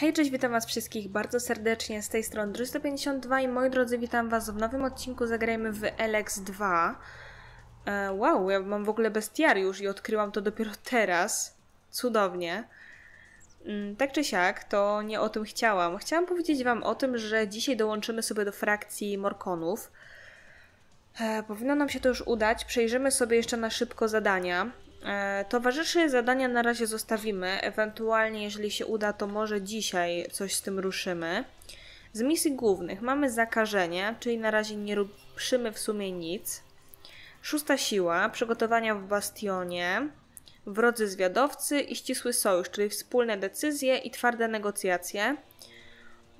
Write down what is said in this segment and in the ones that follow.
Hej, cześć, witam was wszystkich bardzo serdecznie z tej strony 352 i moi drodzy, witam was w nowym odcinku Zagrajmy w LX2. E, wow, ja mam w ogóle bestiariusz i odkryłam to dopiero teraz. Cudownie. Mm, tak czy siak, to nie o tym chciałam. Chciałam powiedzieć wam o tym, że dzisiaj dołączymy sobie do frakcji Morkonów. E, powinno nam się to już udać. Przejrzymy sobie jeszcze na szybko zadania. E, towarzyszy zadania na razie zostawimy. Ewentualnie, jeżeli się uda, to może dzisiaj coś z tym ruszymy. Z misji głównych mamy zakażenie, czyli na razie nie ruszymy w sumie nic. Szósta siła, przygotowania w bastionie, wrodzy zwiadowcy i ścisły sojusz, czyli wspólne decyzje i twarde negocjacje.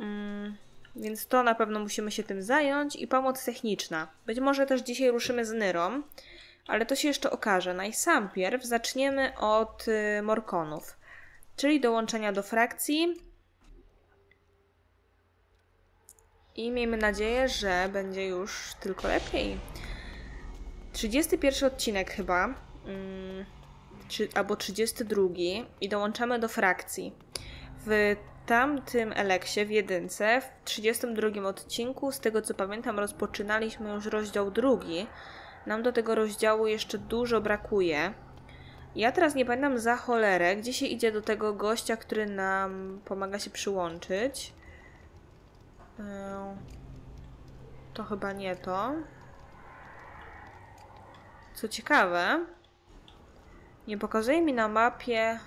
Mm, więc to na pewno musimy się tym zająć i pomoc techniczna. Być może też dzisiaj ruszymy z Nyrą, ale to się jeszcze okaże. Najsampierw zaczniemy od y, Morkonów, czyli dołączenia do frakcji. I miejmy nadzieję, że będzie już tylko lepiej. 31 odcinek chyba, mm, czy, albo 32 i dołączamy do frakcji. W tamtym Eleksie, w jedynce, w 32 odcinku, z tego co pamiętam, rozpoczynaliśmy już rozdział drugi. Nam do tego rozdziału jeszcze dużo brakuje. Ja teraz nie pamiętam za cholerę, gdzie się idzie do tego gościa, który nam pomaga się przyłączyć. To chyba nie to. Co ciekawe, nie pokazuje mi na mapie.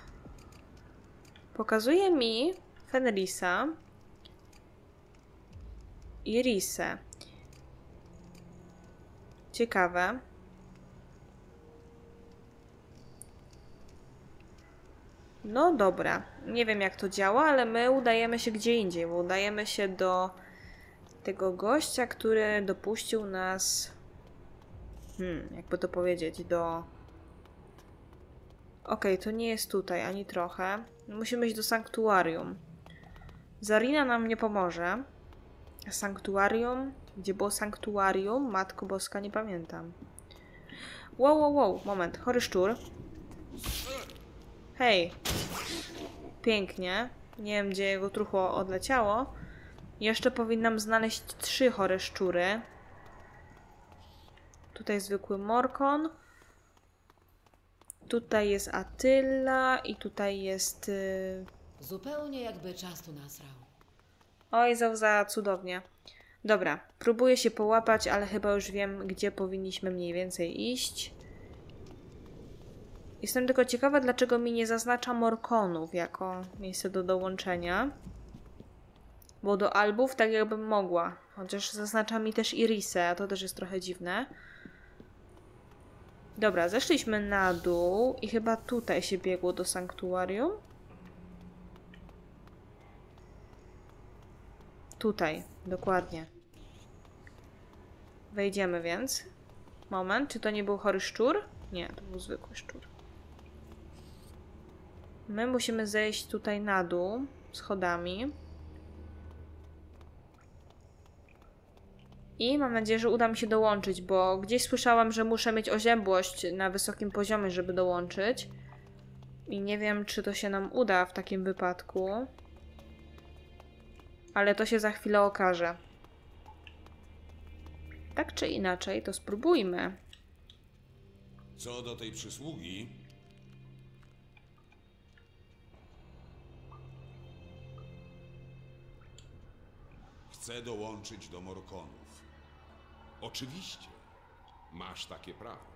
Pokazuje mi Fenrisa i Risę. Ciekawe. No dobra, nie wiem jak to działa, ale my udajemy się gdzie indziej, bo udajemy się do tego gościa, który dopuścił nas, hmm, jakby to powiedzieć, do... Okej, okay, to nie jest tutaj ani trochę. Musimy iść do sanktuarium. Zarina nam nie pomoże. Sanktuarium? Gdzie było sanktuarium? Matko Boska, nie pamiętam. Wow, wow, wow, moment. Chory szczur. Hej. Pięknie. Nie wiem, gdzie jego truchło odleciało. Jeszcze powinnam znaleźć trzy chore szczury. Tutaj zwykły morkon. Tutaj jest Atyla i tutaj jest... Yy... Zupełnie jakby czas tu nasrał. Oj, Zauza, cudownie. Dobra, próbuję się połapać, ale chyba już wiem, gdzie powinniśmy mniej więcej iść. Jestem tylko ciekawa, dlaczego mi nie zaznacza Morkonów jako miejsce do dołączenia. Bo do albów tak jakbym mogła. Chociaż zaznacza mi też Irisę, a to też jest trochę dziwne. Dobra, zeszliśmy na dół i chyba tutaj się biegło do sanktuarium. Tutaj, dokładnie. Wejdziemy więc. Moment, czy to nie był chory szczur? Nie, to był zwykły szczur. My musimy zejść tutaj na dół schodami. I mam nadzieję, że uda mi się dołączyć, bo gdzieś słyszałam, że muszę mieć oziębłość na wysokim poziomie, żeby dołączyć. I nie wiem, czy to się nam uda w takim wypadku. Ale to się za chwilę okaże. Tak czy inaczej, to spróbujmy. Co do tej przysługi, chcę dołączyć do Morkonów. Oczywiście, masz takie prawo.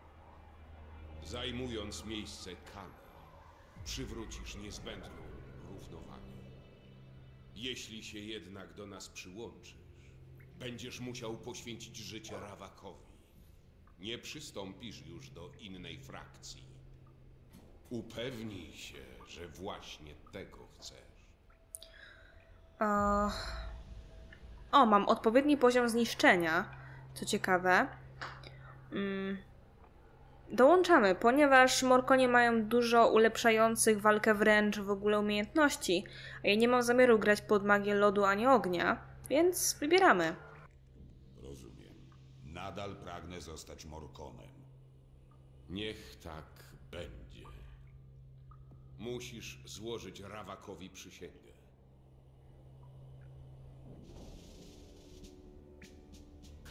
Zajmując miejsce Kana, przywrócisz niezbędną równowagę. Jeśli się jednak do nas przyłączysz, będziesz musiał poświęcić życie Rawakowi. Nie przystąpisz już do innej frakcji. Upewnij się, że właśnie tego chcesz. O, o mam odpowiedni poziom zniszczenia. Co ciekawe. Mm. Dołączamy, ponieważ Morkonie mają dużo ulepszających walkę wręcz w ogóle umiejętności, a ja nie mam zamiaru grać pod magię lodu ani ognia, więc wybieramy nadal pragnę zostać Morkonem. Niech tak będzie. Musisz złożyć Rawakowi przysięgę.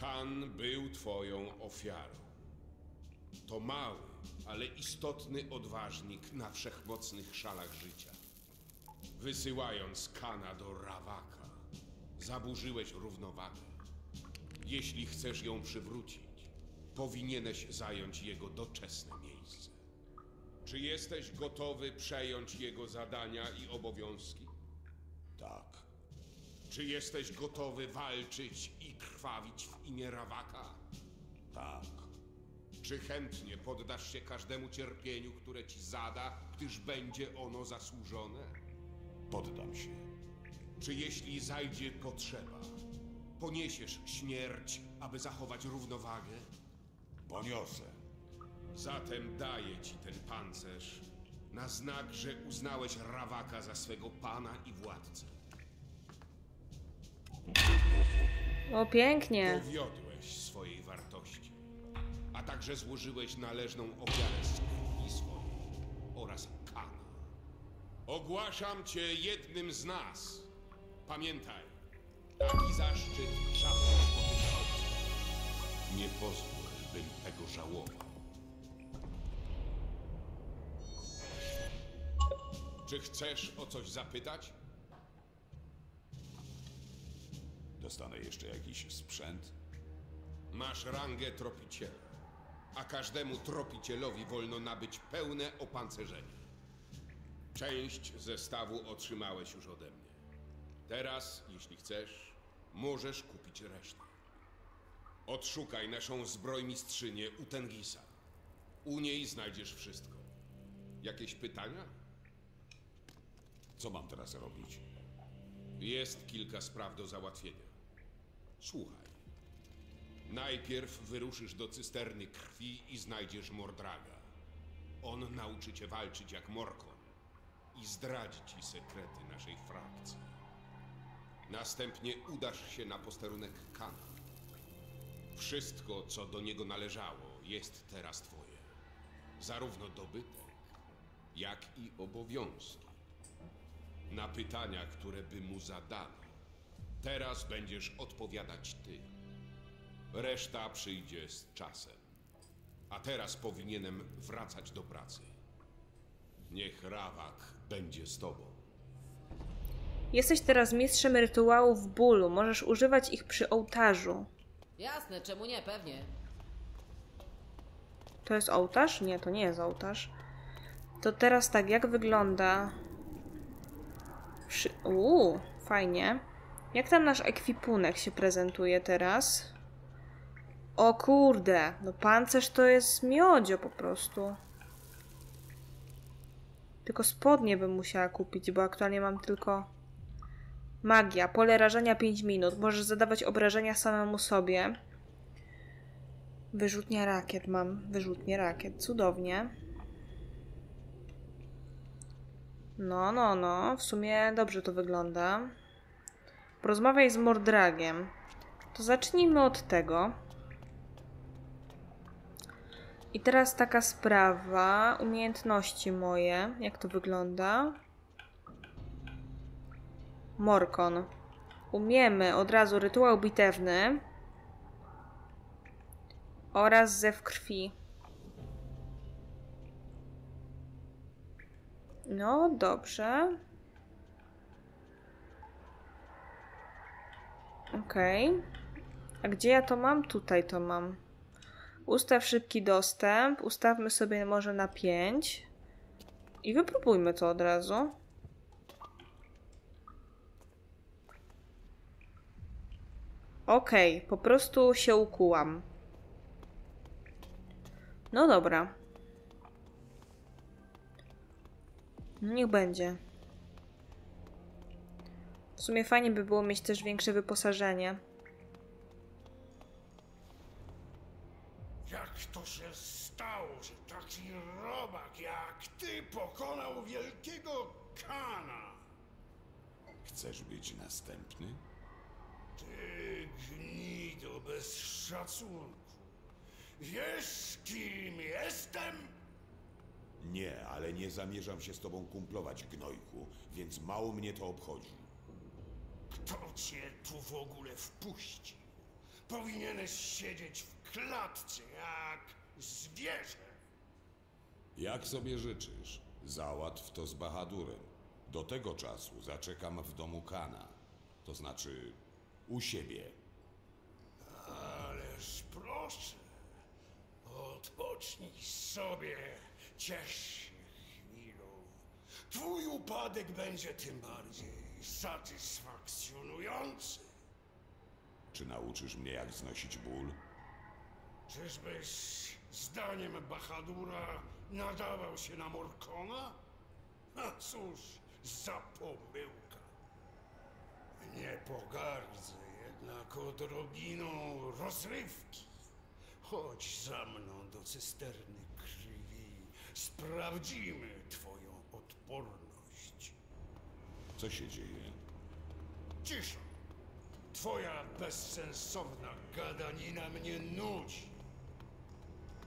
Kan był twoją ofiarą. To mały, ale istotny odważnik na wszechmocnych szalach życia. Wysyłając Kana do Rawaka, zaburzyłeś równowagę. Jeśli chcesz ją przywrócić, powinieneś zająć jego doczesne miejsce. Czy jesteś gotowy przejąć jego zadania i obowiązki? Tak. Czy jesteś gotowy walczyć i krwawić w imię Rawaka? Tak. Czy chętnie poddasz się każdemu cierpieniu, które ci zada, gdyż będzie ono zasłużone? Poddam się. Czy jeśli zajdzie potrzeba, poniesiesz śmierć, aby zachować równowagę? Poniosę. Zatem daję ci ten pancerz na znak, że uznałeś Rawaka za swego pana i władcę. O, pięknie. Dowiodłeś swojej wartości, a także złożyłeś należną ofiarę z krwi swojej oraz Kana. Ogłaszam cię jednym z nas. Pamiętaj, taki zaszczyt żaden spotykał. Nie pozwól, bym tego żałował. Czy chcesz o coś zapytać? Dostanę jeszcze jakiś sprzęt? Masz rangę tropiciela, a każdemu tropicielowi wolno nabyć pełne opancerzenie. Część zestawu otrzymałeś już ode mnie. Teraz, jeśli chcesz, możesz kupić resztę. Odszukaj naszą zbrojmistrzynię u Tengisa. U niej znajdziesz wszystko. Jakieś pytania? Co mam teraz robić? Jest kilka spraw do załatwienia. Słuchaj. Najpierw wyruszysz do cysterny krwi i znajdziesz Mordraga. On nauczy cię walczyć jak Morkon i zdradzi ci sekrety naszej frakcji. Następnie udasz się na posterunek Kana. Wszystko, co do niego należało, jest teraz twoje. Zarówno dobytek, jak i obowiązki. Na pytania, które by mu zadano, teraz będziesz odpowiadać ty. Reszta przyjdzie z czasem. A teraz powinienem wracać do pracy. Niech Rawak będzie z tobą. Jesteś teraz mistrzem rytuałów bólu. Możesz używać ich przy ołtarzu. Jasne, czemu nie, pewnie. To jest ołtarz? Nie, to nie jest ołtarz. To teraz tak, jak wygląda... Przy... Uuu, fajnie. Jak tam nasz ekwipunek się prezentuje teraz? O kurde, no pancerz to jest miodzio po prostu. Tylko spodnie bym musiała kupić, bo aktualnie mam tylko... Magia, pole rażenia 5 minut. Możesz zadawać obrażenia samemu sobie. Wyrzutnia rakiet mam. Wyrzutnie rakiet. Cudownie. No, no, no. W sumie dobrze to wygląda. Porozmawiaj z Mordragiem. To zacznijmy od tego. I teraz taka sprawa. Umiejętności moje. Jak to wygląda? Morkon. Umiemy od razu rytuał bitewny oraz zew krwi. No, dobrze. Okej. A gdzie ja to mam? Tutaj to mam. Ustaw szybki dostęp. Ustawmy sobie może na 5. I wypróbujmy to od razu. Okej, po prostu się ukułam. No dobra. Niech będzie. W sumie fajnie by było mieć też większe wyposażenie. Jak to się stało, że taki robak jak ty pokonał wielkiego Kana? Chcesz być następny? Ty gnido bez szacunku. Wiesz, kim jestem? Nie, ale nie zamierzam się z tobą kumplować, gnojku, więc mało mnie to obchodzi. Kto cię tu w ogóle wpuścił? powinieneś siedzieć w klatce jak zwierzę. Jak sobie życzysz, załatw to z Bahadurem. Do tego czasu zaczekam w domu Kana. To znaczy u siebie. Ależ proszę, odpocznij sobie, ciesz się chwilą. Twój upadek będzie tym bardziej satysfakcjonujący. Czy nauczysz mnie, jak znosić ból? Czyżbyś, zdaniem Bahadura, nadawał się na Morkona? A cóż, za pomyłka. Nie pogardzę jednak odrobiną rozrywki. Chodź za mną do cysterny krwi. Sprawdzimy twoją odporność. Co się dzieje? Cisza. Twoja bezsensowna gadanina mnie nudzi.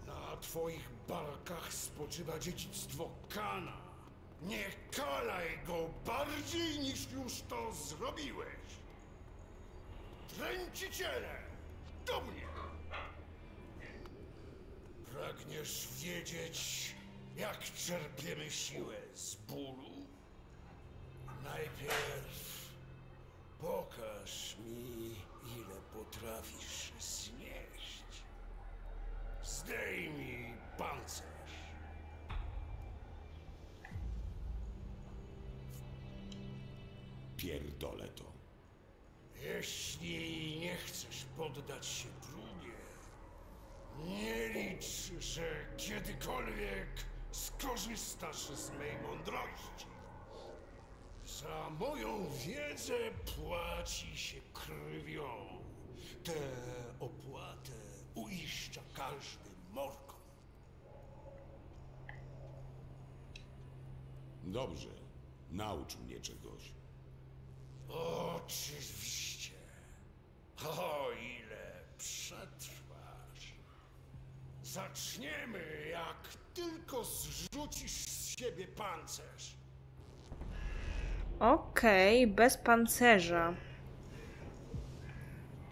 Na twoich barkach spoczywa dziedzictwo Kana. Nie kalaj go bardziej niż już to zrobiłeś. Tręciciele, do mnie! Pragniesz wiedzieć, jak czerpiemy siłę z bólu? Najpierw Pokaż mi, ile potrafisz znieść. Zdejmij pancerz. Pierdolę to. Jeśli nie chcesz poddać się próbie, nie licz, że kiedykolwiek skorzystasz z mej mądrości. Za moją wiedzę płaci się krwią. Tę opłatę uiszcza każdy morką. Dobrze, naucz mnie czegoś. Oczywiście. O ile przetrwasz. Zaczniemy, jak tylko zrzucisz z siebie pancerz. Okej, bez pancerza.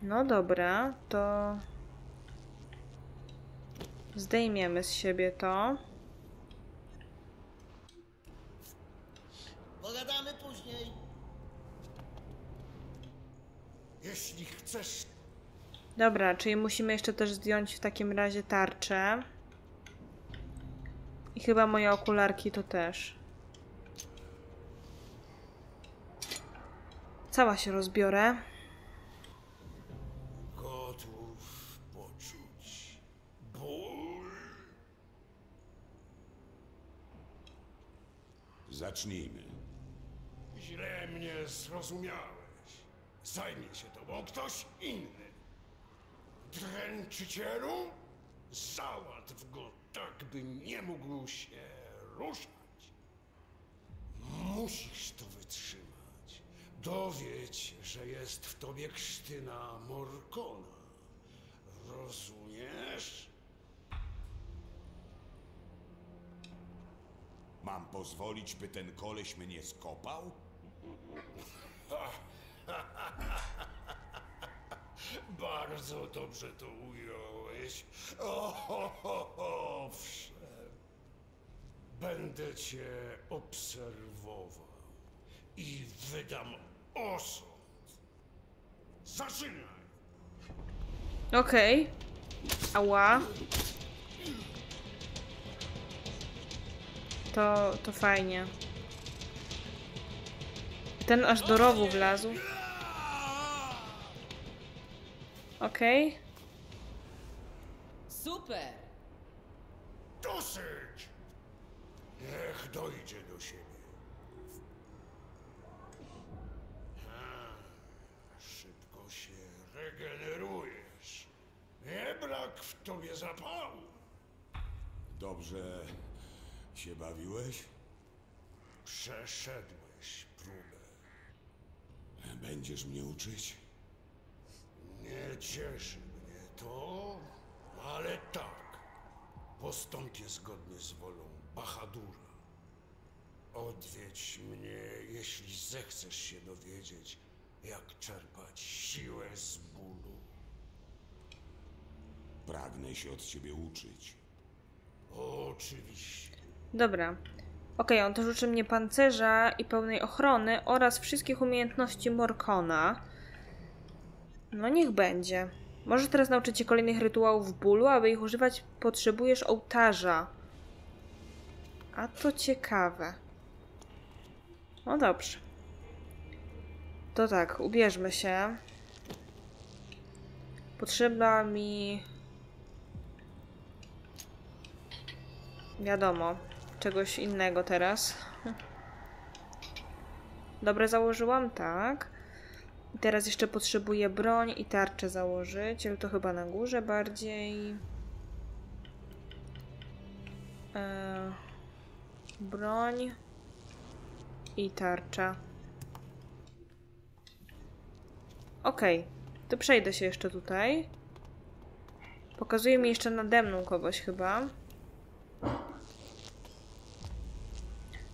No dobra, to zdejmiemy z siebie to. Pogadamy Jeśli chcesz Dobra, czyli musimy jeszcze też zdjąć w takim razie tarczę. I chyba moje okularki to też. Cała się rozbiorę. gotów poczuć ból, Zacznijmy. źle mnie zrozumiałeś. Zajmie się tobą ktoś inny. Dręczycielu, załatw go tak, by nie mógł się ruszać. Musisz to wytrzymać. Dowiedz, że jest w tobie krztyna Morkona. Rozumiesz? Mam pozwolić, by ten koleś mnie skopał? Bardzo dobrze to ująłeś. Owszem. Będę cię obserwował i wydam osąd. Zaczynaj. Okej. Ała. To, to fajnie. Ten aż do rowu wlazł. Okej. Super! Dosyć! Niech dojdzie do siebie. A, szybko się regenerujesz. Nie brak w tobie zapału. Dobrze się bawiłeś? Przeszedłeś próbę. Będziesz mnie uczyć? Nie cieszy mnie to, ale tak. Postąpię zgodnie z wolą Bahadura. Odwiedź mnie, jeśli zechcesz się dowiedzieć, jak czerpać siłę z bólu. Pragnę się od ciebie uczyć. Oczywiście. Dobra. Okej, on też uczy mnie pancerza i pełnej ochrony oraz wszystkich umiejętności Morkona. No niech będzie. Może teraz nauczyć cię kolejnych rytuałów bólu, aby ich używać potrzebujesz ołtarza. A to ciekawe. No dobrze. To tak, ubierzmy się. Potrzeba mi... Wiadomo, czegoś innego teraz. Dobre założyłam, tak. Teraz jeszcze potrzebuję broń i tarczę założyć, ale to chyba na górze bardziej. E, broń i tarcza. Okej, to przejdę się jeszcze tutaj. Pokazuje mi jeszcze nade mną kogoś chyba.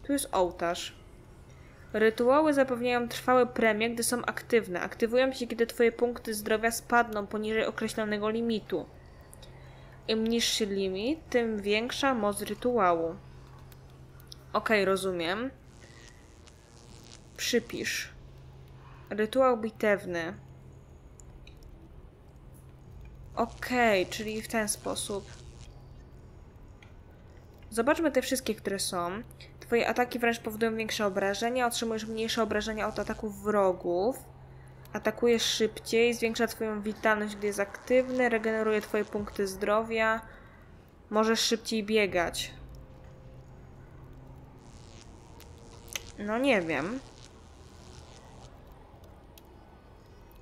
Tu jest ołtarz. Rytuały zapewniają trwałe premie, gdy są aktywne. Aktywują się, kiedy twoje punkty zdrowia spadną poniżej określonego limitu. Im niższy limit, tym większa moc rytuału. Okej, rozumiem. Przypisz. Rytuał bitewny. Okej, czyli w ten sposób. Zobaczmy te wszystkie, które są. Twoje ataki wręcz powodują większe obrażenia, otrzymujesz mniejsze obrażenia od ataków wrogów. Atakujesz szybciej, zwiększa twoją witalność, gdy jest aktywny, regeneruje twoje punkty zdrowia. Możesz szybciej biegać. No nie wiem.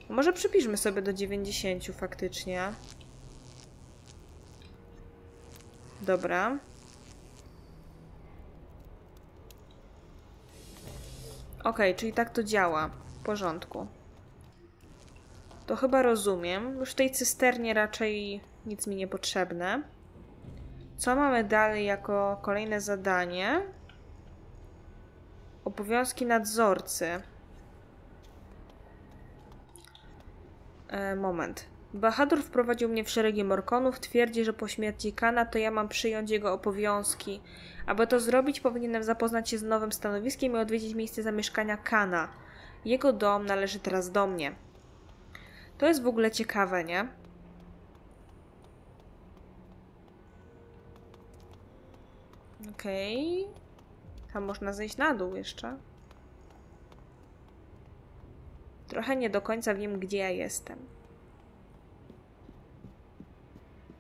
Może przypiszmy sobie do 90 faktycznie. Dobra. Okej, czyli tak to działa. W porządku. To chyba rozumiem. Już w tej cysternie raczej nic mi nie potrzebne. Co mamy dalej jako kolejne zadanie? Obowiązki nadzorcy. E, moment. Bahadur wprowadził mnie w szeregi Morkonów. Twierdzi, że po śmierci Kana to ja mam przyjąć jego obowiązki. Aby to zrobić, powinienem zapoznać się z nowym stanowiskiem i odwiedzić miejsce zamieszkania Kana. Jego dom należy teraz do mnie. To jest w ogóle ciekawe, nie? Okej. Okay. Tam można zejść na dół jeszcze. Trochę nie do końca wiem, gdzie ja jestem.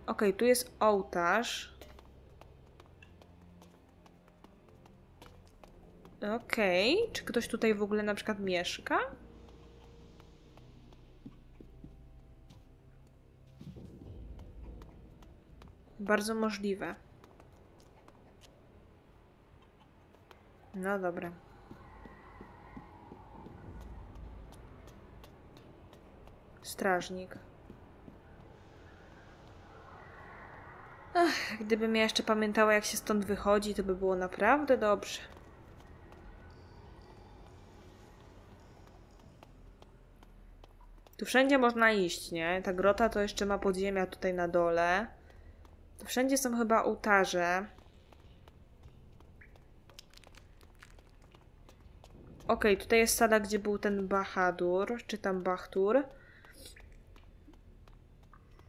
Ok, tu jest ołtarz. Okej, okay. czy ktoś tutaj w ogóle na przykład mieszka? Bardzo możliwe. No dobra. Strażnik. Ach, gdybym ja jeszcze pamiętała, jak się stąd wychodzi, to by było naprawdę dobrze. Tu wszędzie można iść, nie? Ta grota to jeszcze ma podziemia tutaj na dole. Tu wszędzie są chyba ołtarze. Ok, tutaj jest sala, gdzie był ten Bahadur, czy tam Bachtur.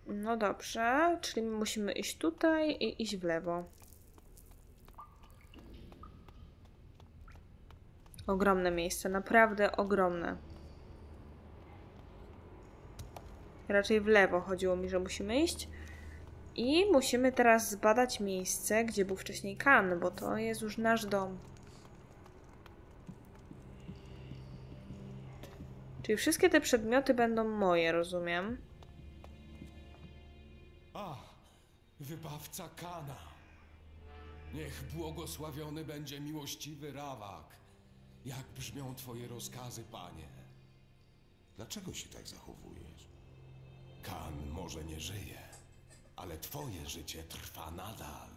No dobrze, czyli musimy iść tutaj i iść w lewo. Ogromne miejsce, naprawdę ogromne. Raczej w lewo chodziło mi, że musimy iść. I musimy teraz zbadać miejsce, gdzie był wcześniej Kan, bo to jest już nasz dom. Czyli wszystkie te przedmioty będą moje, rozumiem? A, wybawca Kana. Niech błogosławiony będzie miłościwy Rawak. Jak brzmią twoje rozkazy, panie? Dlaczego się tak zachowujesz? Kan może nie żyje, ale twoje życie trwa nadal.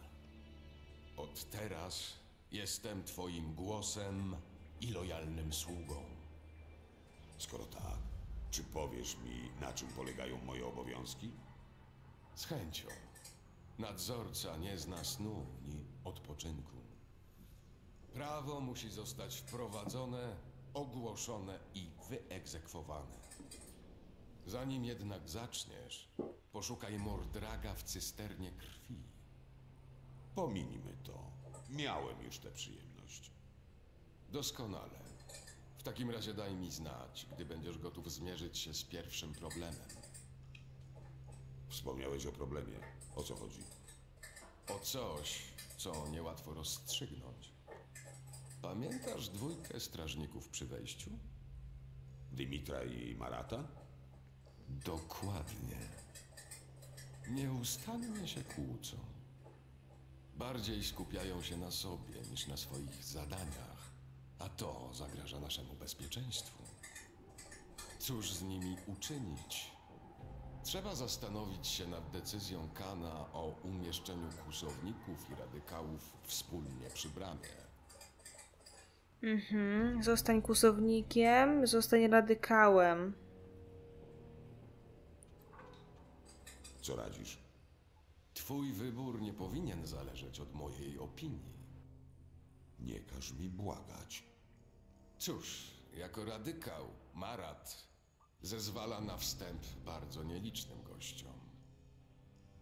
Od teraz jestem twoim głosem i lojalnym sługą. Skoro tak, czy powiesz mi, na czym polegają moje obowiązki? Z chęcią. Nadzorca nie zna snu ni odpoczynku. Prawo musi zostać wprowadzone, ogłoszone i wyegzekwowane. Zanim jednak zaczniesz, poszukaj Mordraga w cysternie krwi. Pominijmy to. Miałem już tę przyjemność. Doskonale. W takim razie daj mi znać, gdy będziesz gotów zmierzyć się z pierwszym problemem. Wspomniałeś o problemie. O co chodzi? O coś, co niełatwo rozstrzygnąć. Pamiętasz dwójkę strażników przy wejściu? Dymitra i Marata? Dokładnie. Nieustannie się kłócą. Bardziej skupiają się na sobie niż na swoich zadaniach, a to zagraża naszemu bezpieczeństwu. Cóż z nimi uczynić? Trzeba zastanowić się nad decyzją Kana o umieszczeniu kłusowników i radykałów wspólnie przy bramie. Mhm. Zostań kłusownikiem, zostań radykałem. Co radzisz? Twój wybór nie powinien zależeć od mojej opinii. Nie każ mi błagać. Cóż, jako radykał, Marat zezwala na wstęp bardzo nielicznym gościom.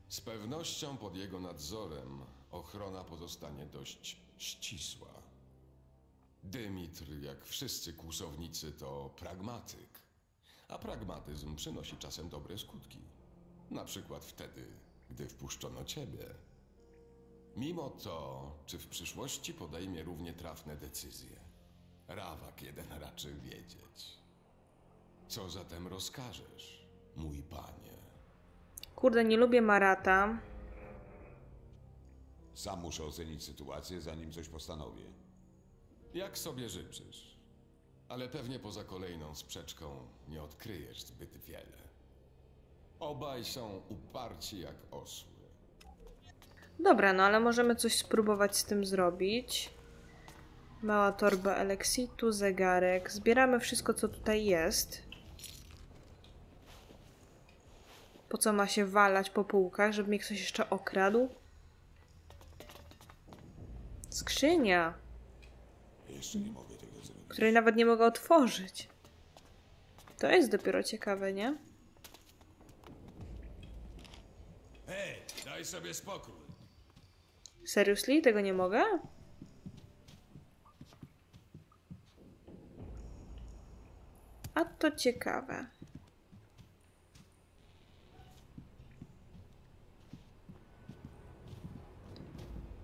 Z pewnością pod jego nadzorem ochrona pozostanie dość ścisła. Dymitr, jak wszyscy kłusownicy, to pragmatyk, a pragmatyzm przynosi czasem dobre skutki. Na przykład wtedy, gdy wpuszczono ciebie. Mimo to, czy w przyszłości podejmie równie trafne decyzje? Rawak jeden raczy wiedzieć. Co zatem rozkażesz, mój panie? Kurde, nie lubię Marata. Sam muszę ocenić sytuację, zanim coś postanowię. Jak sobie życzysz? Ale pewnie poza kolejną sprzeczką nie odkryjesz zbyt wiele. Obaj są uparci jak osły. Dobra, no ale możemy coś spróbować z tym zrobić. Mała torba eleksitu, zegarek. Zbieramy wszystko, co tutaj jest. Po co ma się walać po półkach, żeby mnie ktoś jeszcze okradł? Skrzynia, Jeszcze nie mogę tego zrobić. której nawet nie mogę otworzyć. To jest dopiero ciekawe, nie? Hej, daj sobie spokój. Seriously? Tego nie mogę? A to ciekawe.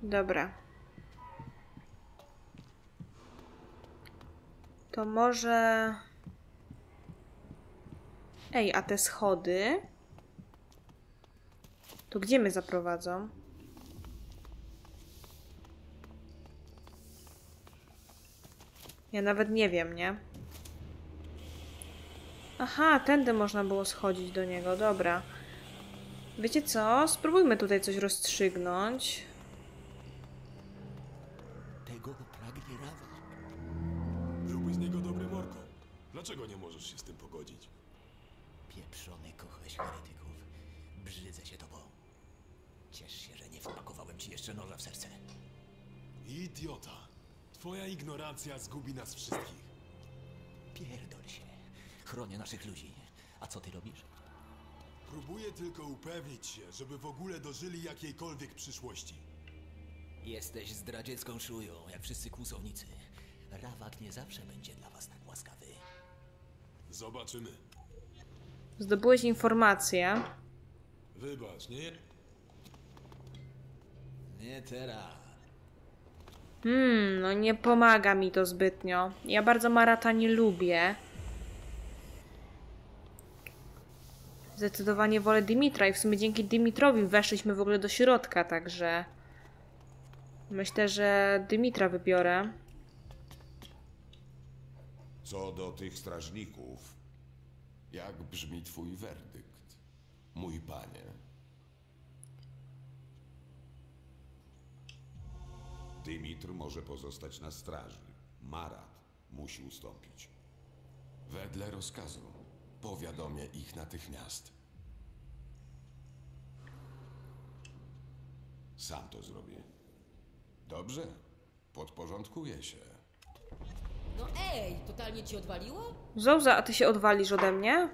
Dobra. To może... Ej, a te schody? To gdzie mnie zaprowadzą? Ja nawet nie wiem, nie? Aha, tędy można było schodzić do niego, dobra. Wiecie co? Spróbujmy tutaj coś rozstrzygnąć. Tego pragnie Rawa. Byłby z niego dobry Morko. Dlaczego nie możesz się z tym pogodzić? Pieprzony kochleś heretyków. Brzydzę się tobą. Ciesz się, że nie wpakowałem ci jeszcze noża w serce. Idiota! Twoja ignorancja zgubi nas wszystkich. Pierdol się. Chronię naszych ludzi. A co ty robisz? Próbuję tylko upewnić się, żeby w ogóle dożyli jakiejkolwiek przyszłości. Jesteś zdradziecką szują, jak wszyscy kłusownicy. Rawak nie zawsze będzie dla was tak łaskawy. Zobaczymy. Zdobyłeś informację. Wybacz, nie? Nie teraz. Hmm, no nie pomaga mi to zbytnio. Ja bardzo Marata nie lubię. Zdecydowanie wolę Dimitra i w sumie dzięki Dimitrowi weszliśmy w ogóle do środka, także myślę, że Dimitra wybiorę. Co do tych strażników, Jak brzmi twój werdykt, mój panie? Dymitr może pozostać na straży. Marat musi ustąpić. Wedle rozkazu powiadomię ich natychmiast. Sam to zrobię. Dobrze, podporządkuję się. No ej, totalnie ci odwaliło? Zouza, a ty się odwalisz ode mnie?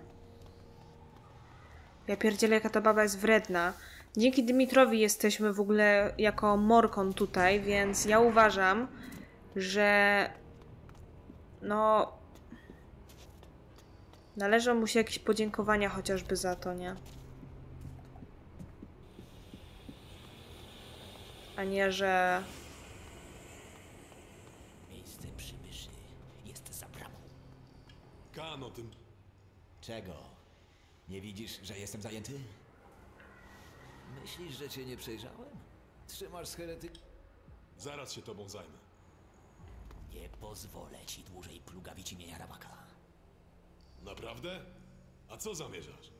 Ja pierdzielę, jaka ta baba jest wredna. Dzięki Dymitrowi jesteśmy w ogóle jako Morkon tutaj, więc ja uważam, że no należą mu się jakieś podziękowania chociażby za to, nie? A nie, że Miejsce przybyszy jest za bramą. Kan o tym... Czego? Nie widzisz, że jestem zajęty? Myślisz, że cię nie przejrzałem? Trzymasz z herety... Zaraz się tobą zajmę. Nie pozwolę ci dłużej plugawić imienia Rabaka. Naprawdę? A co zamierzasz?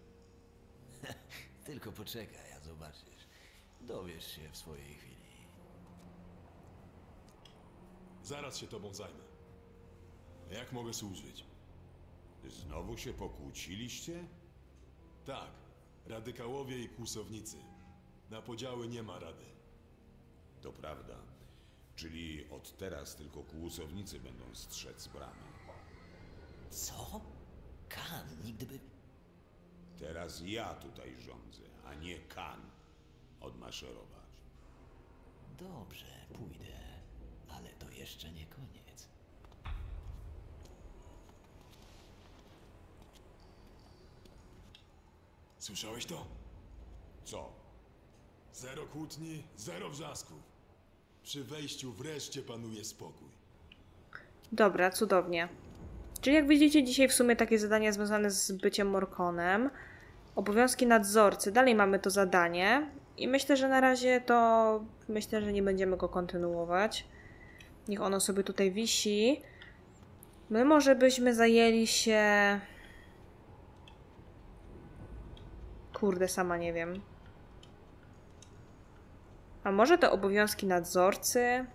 Tylko poczekaj, a zobaczysz. Dowiesz się w swojej chwili. Zaraz się tobą zajmę. Jak mogę służyć? Znowu się pokłóciliście? Tak, radykałowie i kłusownicy. Na podziały nie ma rady. To prawda. Czyli od teraz tylko kłusownicy będą strzec bramy. Co? Kan nigdy by... Teraz ja tutaj rządzę, a nie Kan odmaszerować. Dobrze, pójdę. Ale to jeszcze nie koniec. Słyszałeś to? Co? Zero kłótni, zero wrzasków. Przy wejściu wreszcie panuje spokój. Dobra, cudownie. Czyli jak widzicie, dzisiaj w sumie takie zadania związane z byciem Morkonem. Obowiązki nadzorcy. Dalej mamy to zadanie. I myślę, że na razie to myślę, że nie będziemy go kontynuować. Niech ono sobie tutaj wisi. My może byśmy zajęli się. Kurde, sama nie wiem. A może te obowiązki nadzorcy?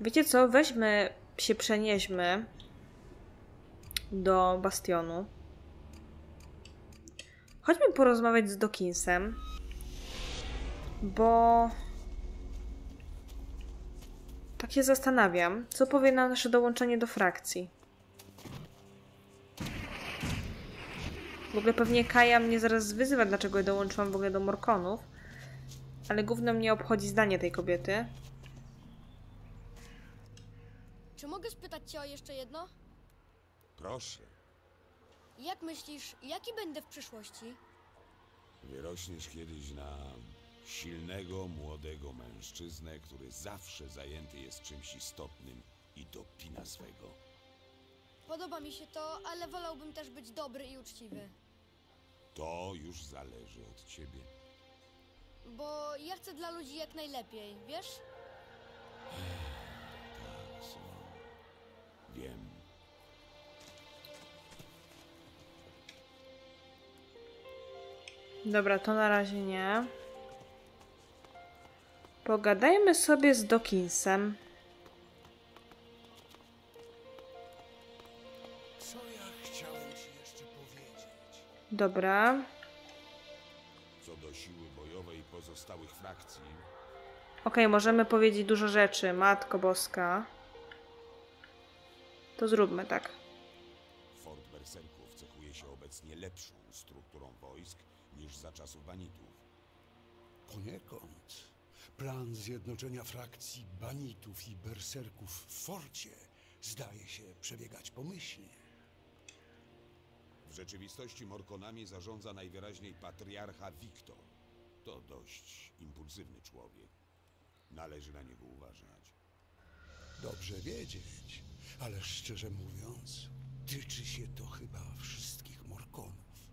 Wiecie co? Weźmy się, przenieśmy do bastionu. Chodźmy porozmawiać z Dawkinsem, bo tak się zastanawiam, co powie na nasze dołączenie do frakcji. W ogóle pewnie Kaja mnie zaraz wyzywa, dlaczego ja dołączyłam w ogóle do Morkonów, ale gówno mnie obchodzi zdanie tej kobiety. Czy mogę spytać cię o jeszcze jedno? Proszę, Jak myślisz, jaki będę w przyszłości? wyrośniesz kiedyś na silnego, młodego mężczyznę, który zawsze zajęty jest czymś istotnym i dopina swego. Podoba mi się to, ale wolałbym też być dobry i uczciwy. To już zależy od ciebie. Bo ja chcę dla ludzi jak najlepiej, wiesz? Tak, synu. Wiem. Dobra, to na razie nie. Pogadajmy sobie z Dawkinsem. Dobra. Co do siły bojowej pozostałych frakcji, Okej, możemy powiedzieć dużo rzeczy. Matko Boska. To zróbmy tak. Fort Berserków cechuje się obecnie lepszą strukturą wojsk niż za czasów banitów. Poniekąd. Plan zjednoczenia frakcji banitów i berserków w forcie zdaje się przebiegać pomyślnie. W rzeczywistości Morkonami zarządza najwyraźniej patriarcha Wiktor. To dość impulsywny człowiek. Należy na niego uważać. Dobrze wiedzieć, ale szczerze mówiąc, tyczy się to chyba wszystkich Morkonów.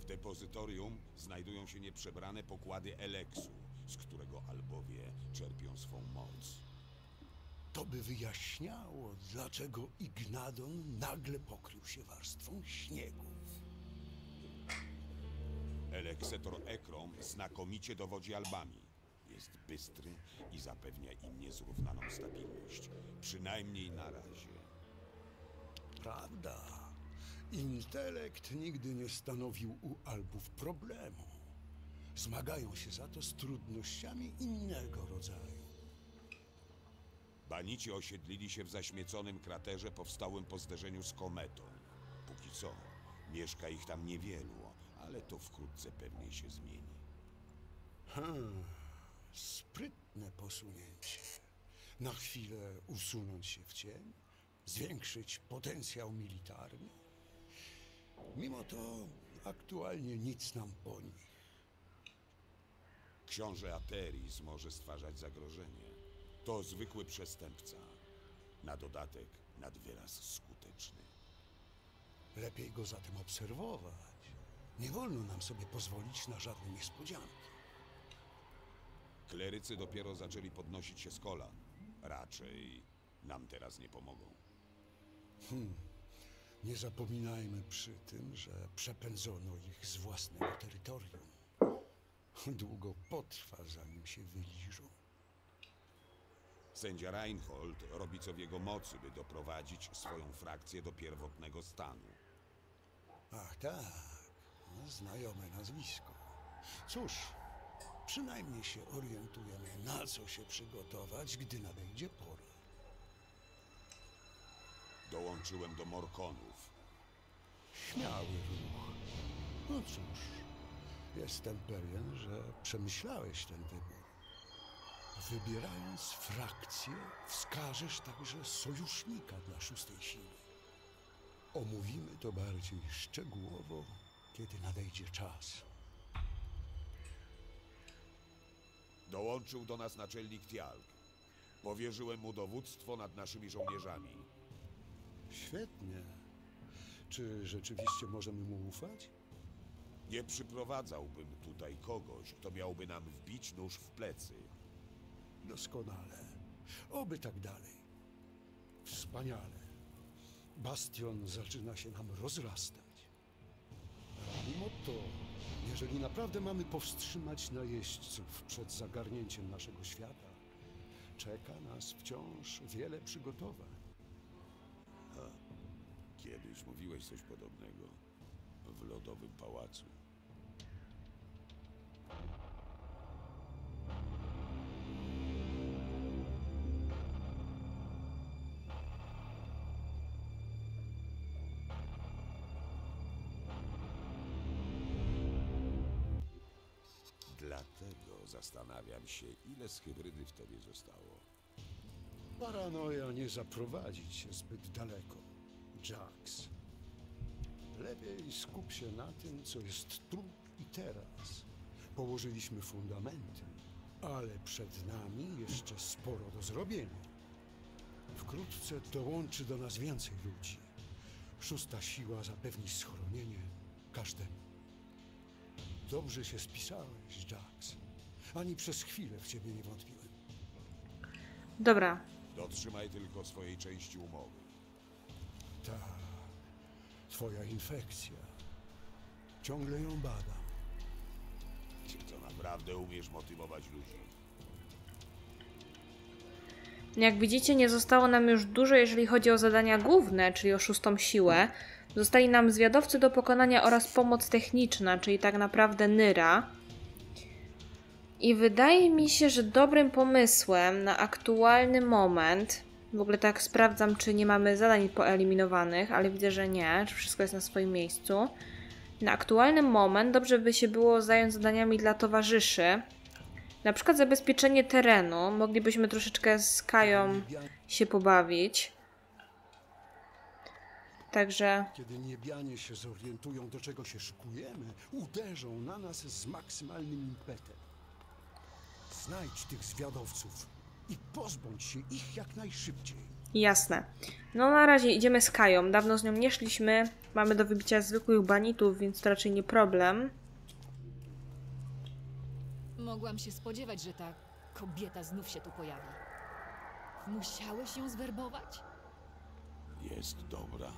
W depozytorium znajdują się nieprzebrane pokłady Eleksu, z którego albowie czerpią swą moc. To by wyjaśniało, dlaczego Ignadon nagle pokrył się warstwą śniegu. Eleksetor Ekrom znakomicie dowodzi albami. Jest bystry i zapewnia im niezrównaną stabilność. Przynajmniej na razie. Prawda. Intelekt nigdy nie stanowił u Albów problemu. Zmagają się za to z trudnościami innego rodzaju. Banici osiedlili się w zaśmieconym kraterze powstałym po zderzeniu z kometą. Póki co, mieszka ich tam niewielu, ale to wkrótce pewnie się zmieni. Hmm, sprytne posunięcie. Na chwilę usunąć się w cień, zwiększyć potencjał militarny. Mimo to aktualnie nic nam po nich. Książę Ateris może stwarzać zagrożenie. To zwykły przestępca. Na dodatek nad wyraz skuteczny. Lepiej go zatem obserwować. Nie wolno nam sobie pozwolić na żadne niespodzianki. Klerycy dopiero zaczęli podnosić się z kolan. Raczej nam teraz nie pomogą. Nie zapominajmy przy tym, że przepędzono ich z własnego terytorium. Długo potrwa, zanim się wyliżą. Sędzia Reinhold robi co w jego mocy, by doprowadzić swoją frakcję do pierwotnego stanu. Ach tak, no, znajome nazwisko. Cóż, przynajmniej się orientujemy, na co się przygotować, gdy nadejdzie pora. Dołączyłem do Morkonów. Śmiały ruch. No cóż, jestem pewien, że przemyślałeś ten wybór. Wybierając frakcję, wskażesz także sojusznika dla szóstej siły. Omówimy to bardziej szczegółowo, kiedy nadejdzie czas. Dołączył do nas naczelnik Tialk. Powierzyłem mu dowództwo nad naszymi żołnierzami. Świetnie. Czy rzeczywiście możemy mu ufać? Nie przyprowadzałbym tutaj kogoś, kto miałby nam wbić nóż w plecy. Doskonale. Oby tak dalej. Wspaniale. Bastion zaczyna się nam rozrastać. A mimo to, jeżeli naprawdę mamy powstrzymać najeźdźców przed zagarnięciem naszego świata, czeka nas wciąż wiele przygotowań. Kiedyś mówiłeś coś podobnego w lodowym pałacu. Zastanawiam się, ile z hybrydy w tobie zostało. Paranoja nie zaprowadzi cię zbyt daleko, Jax. Lepiej skup się na tym, co jest tu i teraz. Położyliśmy fundamenty, ale przed nami jeszcze sporo do zrobienia. Wkrótce dołączy do nas więcej ludzi. Szósta siła zapewni schronienie każdemu. Dobrze się spisałeś, Jax. Ani przez chwilę w ciebie nie wątpiłem. Dobra, Dotrzymaj tylko swojej części umowy. Tak, twoja infekcja. Ciągle ją badam. Czy to naprawdę umiesz motywować ludzi? Jak widzicie, nie zostało nam już dużo, jeżeli chodzi o zadania główne, czyli o szóstą siłę. Zostali nam zwiadowcy do pokonania oraz pomoc techniczna, czyli tak naprawdę Nyra. I wydaje mi się, że dobrym pomysłem na aktualny moment, w ogóle tak sprawdzam, czy nie mamy zadań poeliminowanych, ale widzę, że nie, czy wszystko jest na swoim miejscu. Na aktualny moment dobrze by się było zająć zadaniami dla towarzyszy, na przykład zabezpieczenie terenu. Moglibyśmy troszeczkę z Kają się pobawić. Także Kiedy niebianie się zorientują, do czego się szykujemy, uderzą na nas z maksymalnym impetem. Znajdź tych zwiadowców i pozbądź się ich jak najszybciej. jasne. No na razie idziemy z Kają. Dawno z nią nie szliśmy. Mamy do wybicia zwykłych banitów, więc to raczej nie problem. Mogłam się spodziewać, że ta kobieta znów się tu pojawi. Musiałeś ją zwerbować? Jest dobra.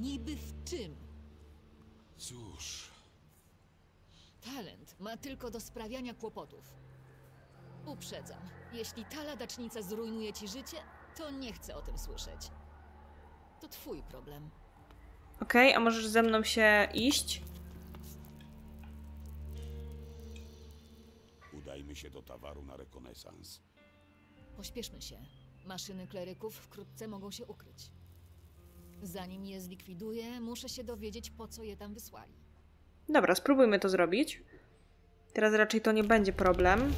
Niby w czym? Cóż, Talent ma tylko do sprawiania kłopotów. Uprzedzam, jeśli ta ladacznica zrujnuje ci życie, to nie chcę o tym słyszeć. To twój problem. Okej, a możesz ze mną się iść? Udajmy się do Tawaru na rekonesans. Pośpieszmy się. Maszyny kleryków wkrótce mogą się ukryć. Zanim je zlikwiduję, muszę się dowiedzieć, po co je tam wysłali. Dobra, spróbujmy to zrobić. Teraz raczej to nie będzie problem.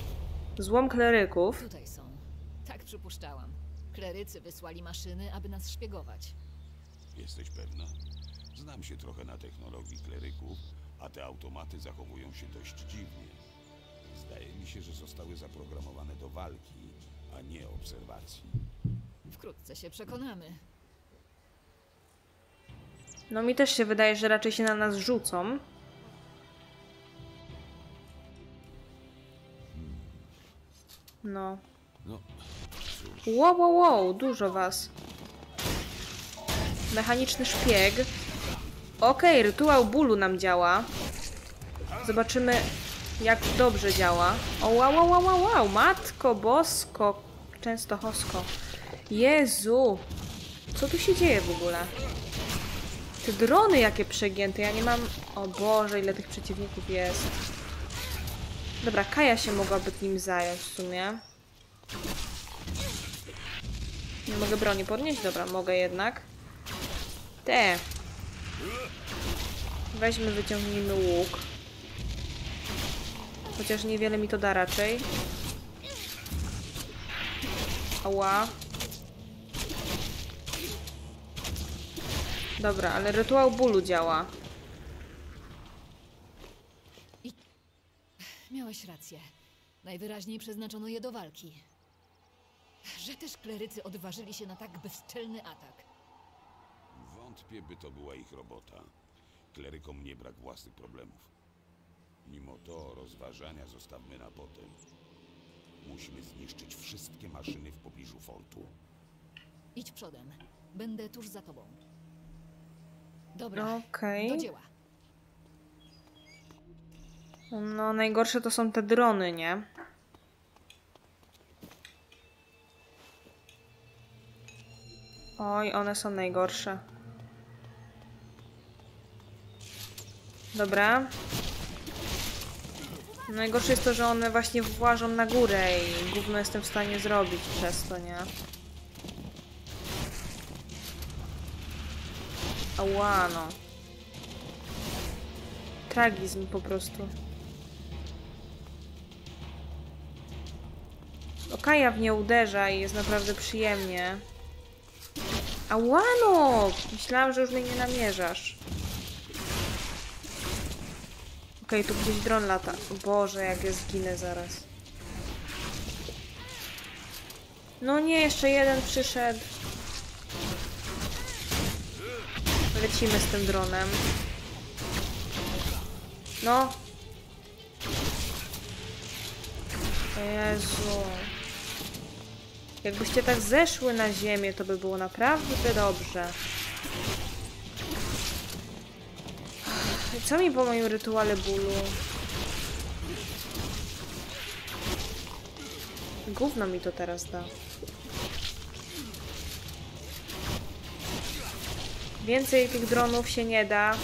Złom kleryków. Tutaj są. Tak przypuszczałam. Klerycy wysłali maszyny, aby nas szpiegować. Jesteś pewna? Znam się trochę na technologii kleryków, a te automaty zachowują się dość dziwnie. Zdaje mi się, że zostały zaprogramowane do walki, a nie obserwacji. Wkrótce się przekonamy. No mi też się wydaje, że raczej się na nas rzucą. No. No, Wow, wow, wow, dużo was. Mechaniczny szpieg. Okej, rytuał bólu nam działa. Zobaczymy, jak dobrze działa. O, wow, wow, wow, wow, matko bosko. Częstochosko. Jezu. Co tu się dzieje w ogóle? Te drony jakie przegięte, ja nie mam... O Boże, ile tych przeciwników jest. Dobra, Kaja się mogłaby nim zająć w sumie. Nie mogę broni podnieść? Dobra, mogę jednak. Te. Weźmy, wyciągnijmy łuk. Chociaż niewiele mi to da raczej. Ała. Dobra, ale rytuał bólu działa. Miałeś rację. Najwyraźniej przeznaczono je do walki. Że też klerycy odważyli się na tak bezczelny atak. wątpię, by to była ich robota. Klerykom nie brak własnych problemów. Mimo to rozważania zostawmy na potem. Musimy zniszczyć wszystkie maszyny w pobliżu fortu. Idź przodem. Będę tuż za tobą. Dobra, Okej. do dzieła. No, najgorsze to są te drony, nie? Oj, one są najgorsze. Dobra. Najgorsze jest to, że one właśnie włażą na górę i gówno jestem w stanie zrobić przez to, nie? Ała, no. Tragizm po prostu. Okaja w nie uderza i jest naprawdę przyjemnie. Ała no! Myślałam, że już mnie nie namierzasz. Okej, tu gdzieś dron lata. Boże, jak ja zginę zaraz. No nie, jeszcze jeden przyszedł. Lecimy z tym dronem. No. Jezu. Jakbyście tak zeszły na ziemię, to by było naprawdę dobrze. Co mi po moim rytuale bólu? Gówno mi to teraz da. Więcej tych dronów się nie da.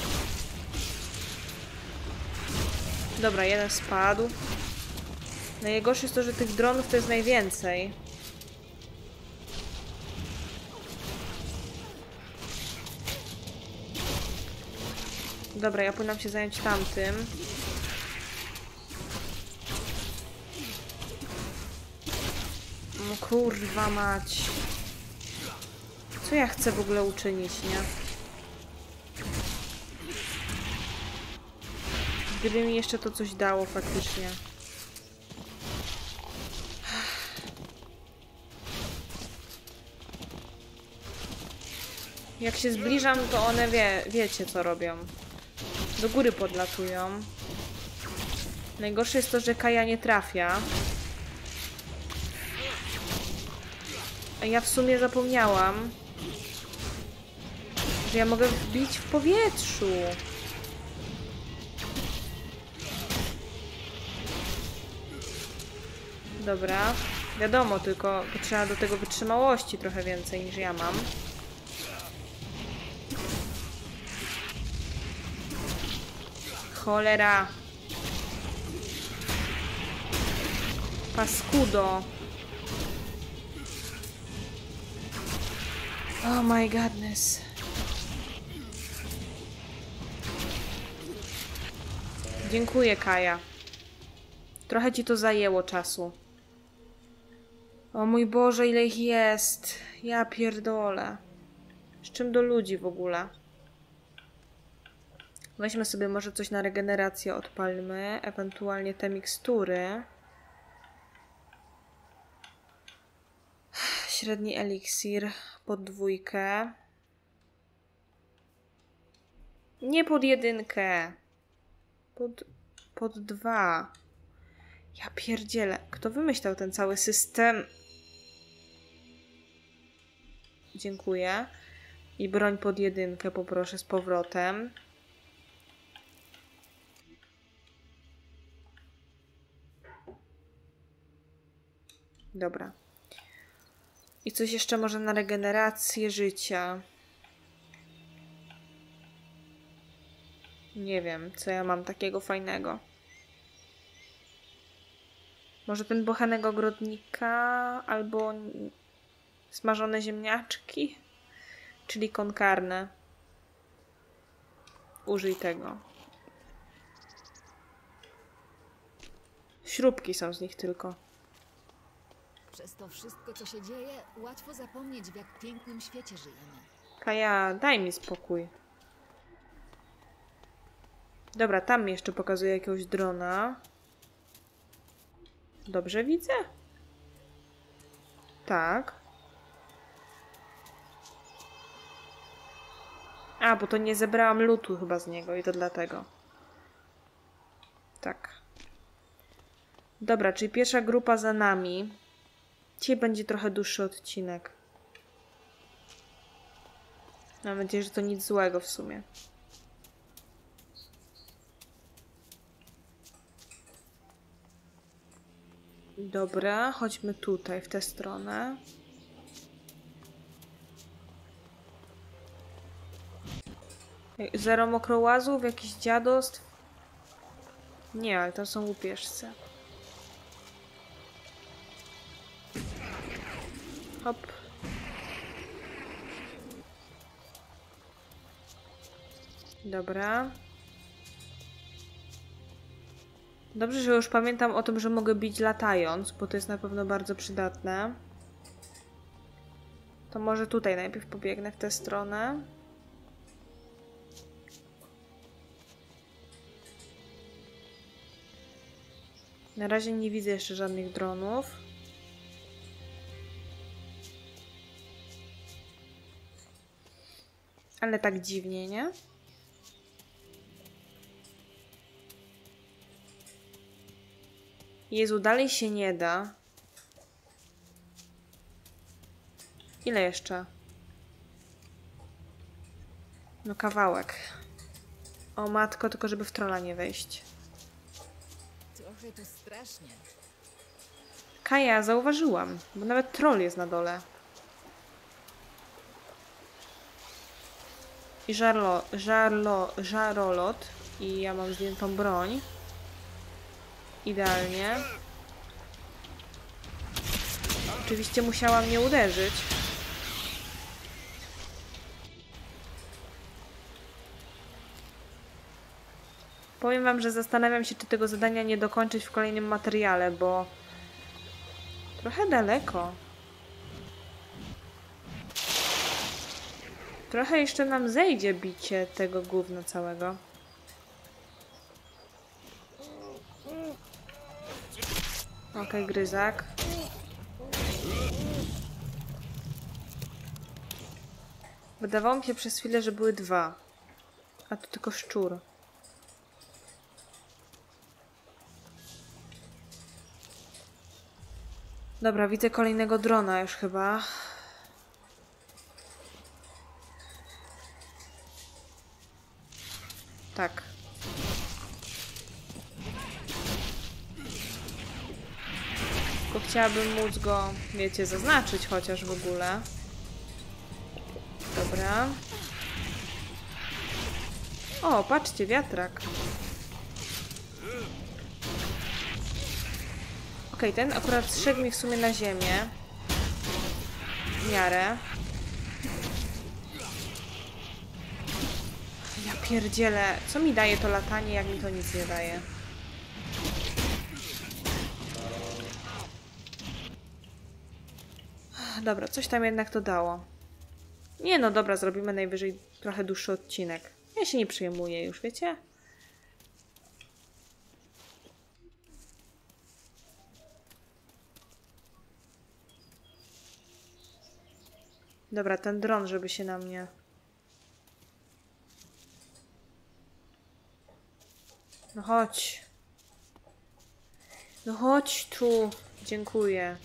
Dobra, jeden spadł. Najgorsze jest to, że tych dronów to jest najwięcej. Dobra, ja powinnam się zająć tamtym. No kurwa mać. Co ja chcę w ogóle uczynić, nie? Gdyby mi jeszcze to coś dało faktycznie. Jak się zbliżam, to one wie, wiecie co robią. Do góry podlatują. Najgorsze jest to, że Kaja nie trafia. A ja w sumie zapomniałam, że ja mogę wbić w powietrzu. Dobra. Wiadomo, tylko potrzeba do tego wytrzymałości trochę więcej niż ja mam. Cholera. Paskudo. Oh my godness. Dziękuję, Kaja. Trochę ci to zajęło czasu. O mój Boże, ile ich jest. Ja pierdolę. Z czym do ludzi w ogóle? Weźmy sobie może coś na regenerację odpalmy, ewentualnie te mikstury. Średni eliksir pod dwójkę. Nie pod jedynkę. Pod, pod dwa. Ja pierdzielę. Kto wymyślał ten cały system? Dziękuję. I broń pod jedynkę poproszę z powrotem. Dobra. I coś jeszcze może na regenerację życia. Nie wiem, co ja mam takiego fajnego. Może ten bochanego ogrodnika albo smażone ziemniaczki, czyli konkarne. Użyj tego. Śrubki są z nich tylko. Przez to wszystko, co się dzieje, łatwo zapomnieć, w jak pięknym świecie żyjemy. Kaja, daj mi spokój. Dobra, tam mi jeszcze pokazuje jakiegoś drona. Dobrze widzę? Tak. A, bo to nie zebrałam lutu chyba z niego i to dlatego. Tak. Dobra, czyli pierwsza grupa za nami. Dzisiaj będzie trochę dłuższy odcinek. Mam nadzieję, że to nic złego w sumie. Dobra, chodźmy tutaj, w tę stronę. Zero mokrołazów, jakiś dziadostw? Nie, ale to są łupieżce. Hop. Dobra. Dobrze, że już pamiętam o tym, że mogę bić latając, bo to jest na pewno bardzo przydatne. To może tutaj najpierw pobiegnę w tę stronę. Na razie nie widzę jeszcze żadnych dronów. Ale tak dziwnie, nie? Jezu, dalej się nie da. Ile jeszcze? No kawałek. O matko, tylko żeby w trolla nie wejść. Trochę to strasznie. Kaja, zauważyłam, bo nawet troll jest na dole. I żarlo, żarlo, żarolot. I ja mam zdjętą broń. Idealnie. Oczywiście musiała mnie uderzyć. Powiem wam, że zastanawiam się, czy tego zadania nie dokończyć w kolejnym materiale, bo trochę daleko. Trochę jeszcze nam zejdzie bicie tego gówna całego. Okej, okay, gryzak. Wydawało mi się przez chwilę, że były dwa. A to tylko szczur. Dobra, widzę kolejnego drona już chyba. Tak. Tylko chciałabym móc go, wiecie, zaznaczyć chociaż w ogóle. Dobra. O, patrzcie, wiatrak. Ok, ten akurat strzegł mi w sumie na ziemię. W miarę. Ja pierdzielę. Co mi daje to latanie, jak mi to nic nie daje? Dobra, coś tam jednak to dało. Nie no, dobra, zrobimy najwyżej trochę dłuższy odcinek. Ja się nie przejmuję już, wiecie? Dobra, ten dron, żeby się na mnie... No chodź. No chodź tu. Dziękuję.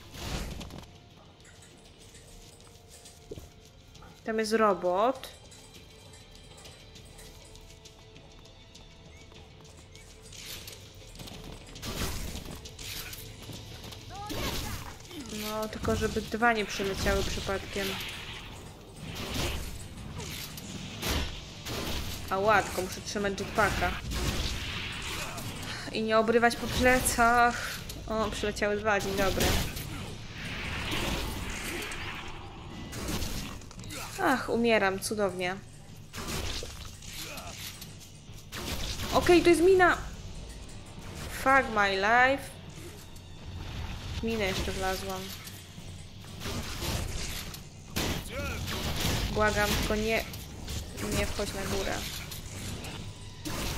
Tam jest robot. No, tylko żeby dwa nie przyleciały przypadkiem. A łatwo, muszę trzymać jetpacka. I nie obrywać po plecach. O, przyleciały dwa, dzień dobry. Ach, umieram, cudownie. Okej, to jest mina! Fuck my life. Minę jeszcze wlazłam. Błagam, tylko nie... Nie wchodź na górę.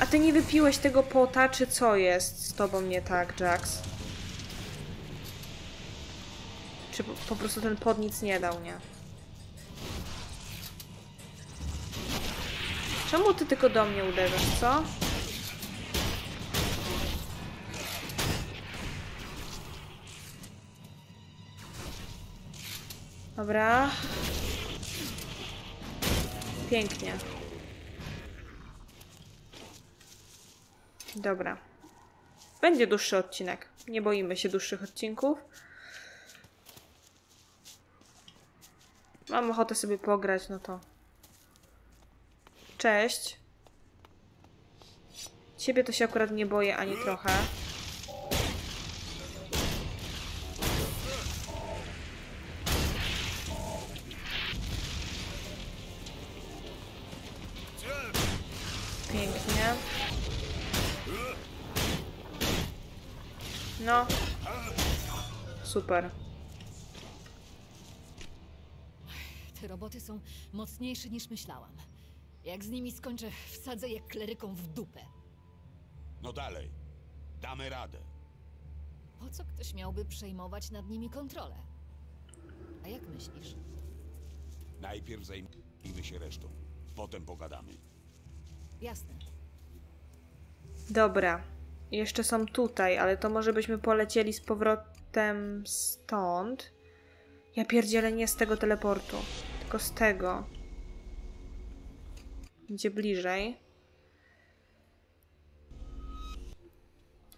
A ty nie wypiłeś tego pota, czy co jest z tobą nie tak, Jax? Czy po, po prostu ten pot nic nie dał, nie? Czemu ty tylko do mnie uderzasz, co? Dobra. Pięknie. Dobra. Będzie dłuższy odcinek. Nie boimy się dłuższych odcinków. Mam ochotę sobie pograć, no to. Cześć. Ciebie to się akurat nie boję ani trochę. Super. Te roboty są mocniejsze niż myślałam. Jak z nimi skończę, wsadzę je klerykom w dupę. No dalej. Damy radę. Po co ktoś miałby przejmować nad nimi kontrolę? A jak myślisz? Najpierw zajmijmy się resztą. Potem pogadamy. Jasne. Dobra. Jeszcze są tutaj, ale to może byśmy polecieli z powrotem stąd. Ja pierdzielę nie z tego teleportu, tylko z tego. Gdzie bliżej.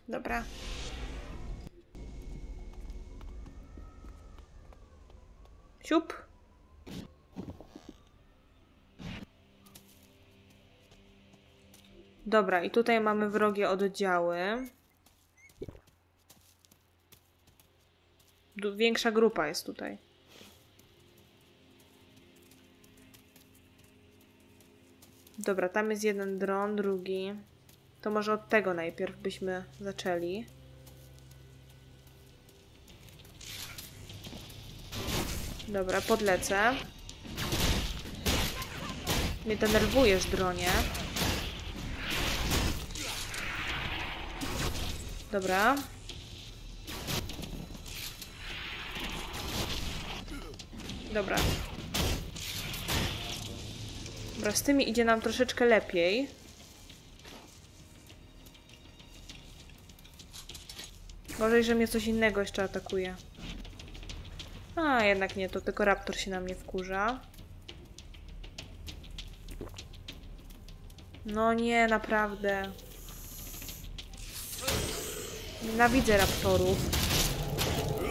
Dobra. Siup. Dobra, i tutaj mamy wrogie oddziały. Większa grupa jest tutaj. Dobra, tam jest jeden dron, drugi. To może od tego najpierw byśmy zaczęli. Dobra, podlecę. Mnie denerwujesz, dronie. Dobra. Dobra. Dobra, z tymi idzie nam troszeczkę lepiej. Gorzej, że mnie coś innego jeszcze atakuje. A, jednak nie, to tylko raptor się na mnie wkurza. No nie, naprawdę. Nienawidzę raptorów.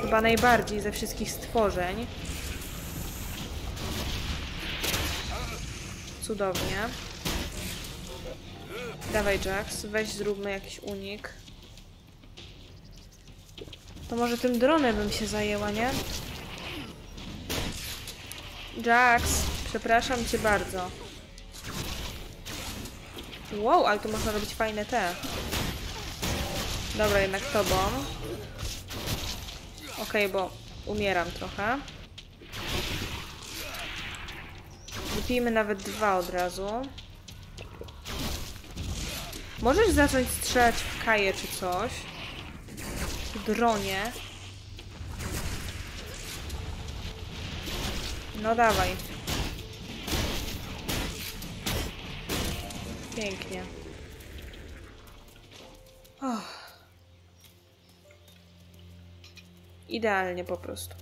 Chyba najbardziej ze wszystkich stworzeń. Cudownie. Dawaj, Jax, weź zróbmy jakiś unik. To może tym dronem bym się zajęła, nie? Jax, przepraszam cię bardzo. Wow, ale tu można robić fajne te. Dobra, jednak tobą. Okej, okay, bo umieram trochę. Wypijmy nawet dwa od razu. Możesz zacząć strzelać w kaję czy coś. W dronie. No dawaj. Pięknie. Oh. Idealnie po prostu.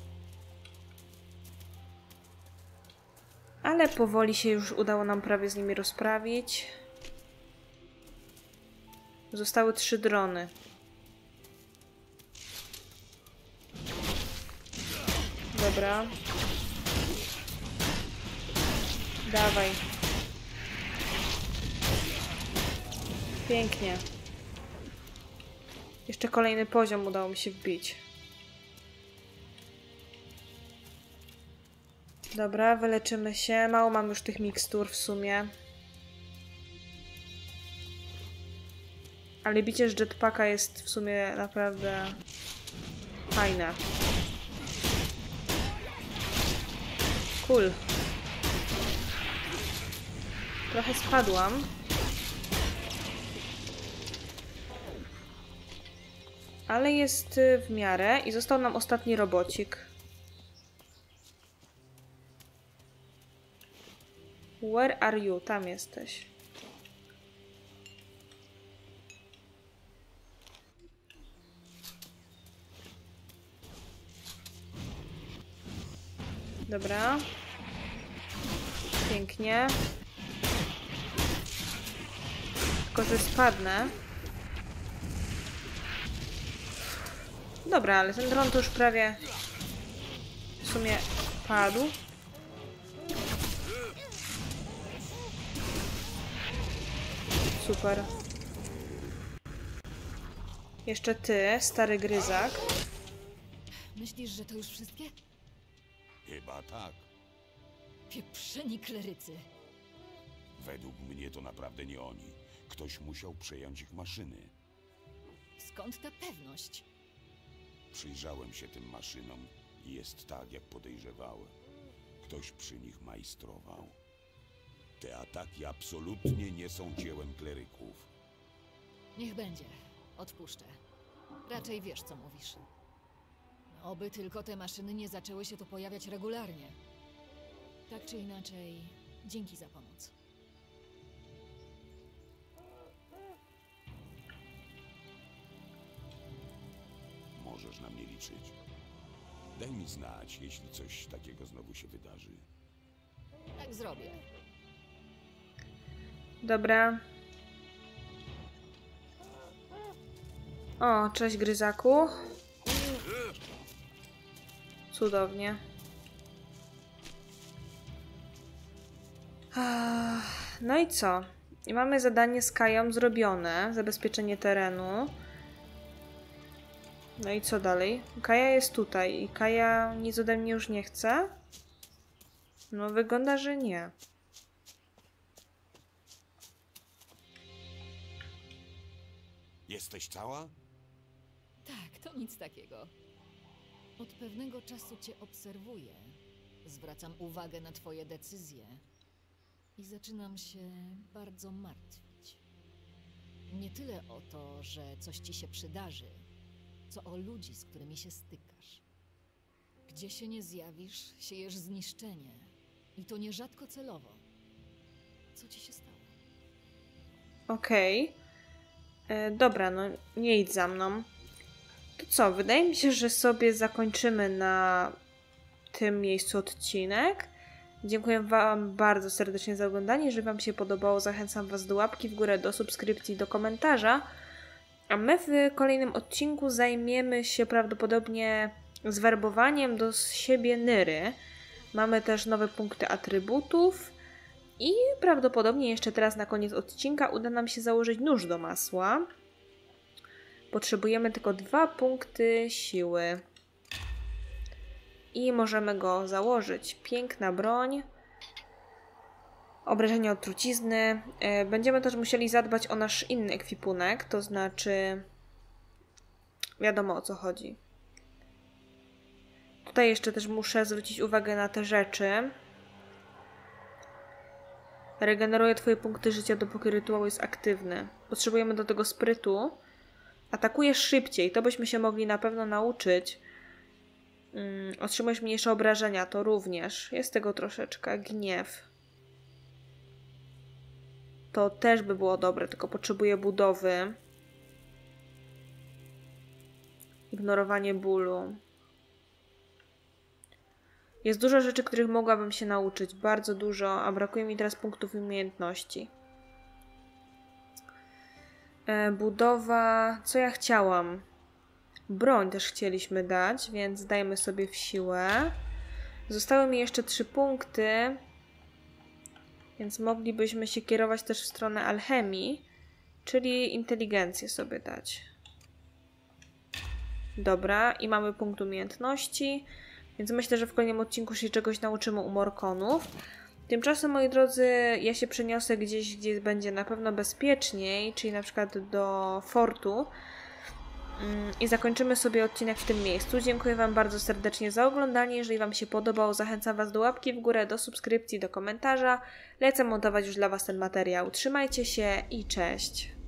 Ale powoli się już udało nam prawie z nimi rozprawić. Zostały trzy drony. Dobra. Dawaj. Pięknie. Jeszcze kolejny poziom udało mi się wbić. Dobra, wyleczymy się. Mało mam już tych mikstur w sumie. Ale bicie z jetpacka jest w sumie naprawdę fajne. Cool. Trochę spadłam. Ale jest y, w miarę i został nam ostatni robocik. Where are you? Tam jesteś. Dobra. Pięknie. Tylko, że spadnę. Dobra, ale ten dron to już prawie w sumie padł. Super. Jeszcze ty, stary gryzak. Myślisz, że to już wszystkie? Chyba tak. Pieprzeni klerycy. Według mnie to naprawdę nie oni. Ktoś musiał przejąć ich maszyny. Skąd ta pewność? Przyjrzałem się tym maszynom i jest tak, jak podejrzewałem. Ktoś przy nich majstrował. Te ataki absolutnie nie są dziełem kleryków. Niech będzie. Odpuszczę. Raczej wiesz, co mówisz. Oby tylko te maszyny nie zaczęły się tu pojawiać regularnie. Tak czy inaczej, dzięki za pomoc. Możesz na mnie liczyć. Daj mi znać, jeśli coś takiego znowu się wydarzy. Tak zrobię. Dobra. O, cześć gryzaku. Cudownie. No i co? Mamy zadanie z Kają zrobione. Zabezpieczenie terenu. No i co dalej? Kaja jest tutaj i Kaja nic ode mnie już nie chce? No wygląda, że nie. Jesteś cała? Tak, to nic takiego. Od pewnego czasu cię obserwuję. Zwracam uwagę na twoje decyzje. I zaczynam się bardzo martwić. Nie tyle o to, że coś ci się przydarzy, co o ludzi, z którymi się stykasz. Gdzie się nie zjawisz, siejesz zniszczenie. I to nierzadko celowo. Co ci się stało? Okej. Okay. E, dobra, no nie idź za mną. To co, wydaje mi się, że sobie zakończymy na tym miejscu odcinek. Dziękuję Wam bardzo serdecznie za oglądanie. Jeżeli Wam się podobało, zachęcam Was do łapki w górę, do subskrypcji, do komentarza. A my w kolejnym odcinku zajmiemy się prawdopodobnie zwerbowaniem do siebie Nyry. Mamy też nowe punkty atrybutów. I prawdopodobnie jeszcze teraz na koniec odcinka uda nam się założyć nóż do masła. Potrzebujemy tylko dwa punkty siły. I możemy go założyć. Piękna broń. Obrażenia od trucizny. E, Będziemy też musieli zadbać o nasz inny ekwipunek, to znaczy wiadomo o co chodzi. Tutaj jeszcze też muszę zwrócić uwagę na te rzeczy. Regeneruje twoje punkty życia, dopóki rytuał jest aktywny. Potrzebujemy do tego sprytu. Atakujesz szybciej, to byśmy się mogli na pewno nauczyć. Mm, otrzymujesz mniejsze obrażenia, to również. Jest tego troszeczkę. Gniew. To też by było dobre, tylko potrzebuję budowy. Ignorowanie bólu. Jest dużo rzeczy, których mogłabym się nauczyć. Bardzo dużo, a brakuje mi teraz punktów umiejętności. E, budowa. Co ja chciałam? Broń też chcieliśmy dać, więc dajmy sobie w siłę. Zostały mi jeszcze trzy punkty, więc moglibyśmy się kierować też w stronę alchemii, czyli inteligencję sobie dać. Dobra, i mamy punkt umiejętności, więc myślę, że w kolejnym odcinku się czegoś nauczymy u Morkonów. Tymczasem, moi drodzy, ja się przeniosę gdzieś, gdzie będzie na pewno bezpieczniej, czyli na przykład do fortu. Mm, I zakończymy sobie odcinek w tym miejscu. Dziękuję Wam bardzo serdecznie za oglądanie. Jeżeli Wam się podobał, zachęcam Was do łapki w górę, do subskrypcji, do komentarza. Lecę montować już dla Was ten materiał. Trzymajcie się i cześć!